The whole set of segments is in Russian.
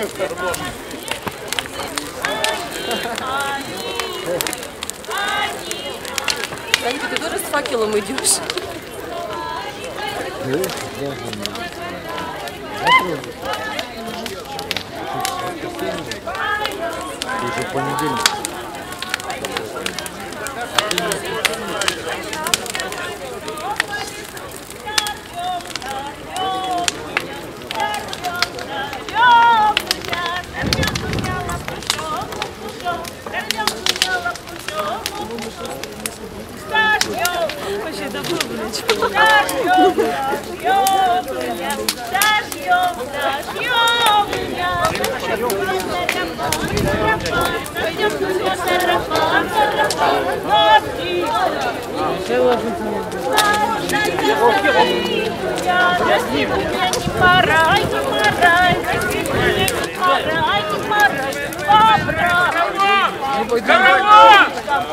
Данька, ты тоже с факелом идешь? Уже понедельник. Караван! Вообще,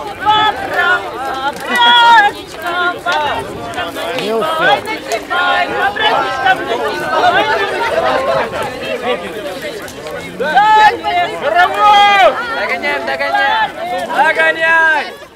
это бублич. Пора, не пора, не пора, не пора, Догоняем, догоняем! Догоняй!